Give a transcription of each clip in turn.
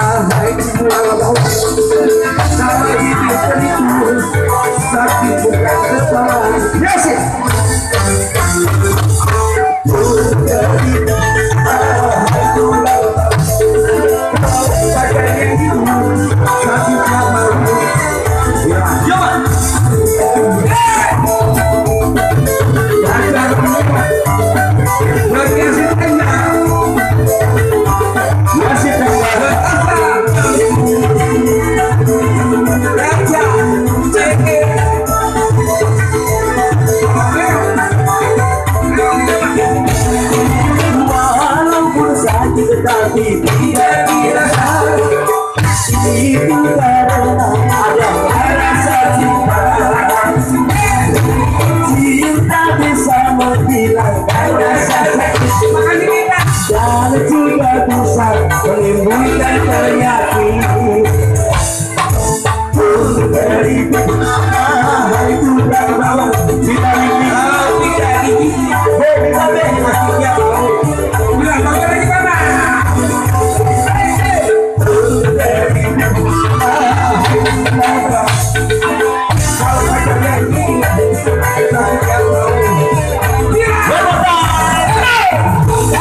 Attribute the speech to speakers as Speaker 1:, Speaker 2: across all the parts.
Speaker 1: I like to know
Speaker 2: about you. tapi tidak biasa Itu karena ada bisa menghilangkan rasa juga menimbulkan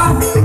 Speaker 2: Bye.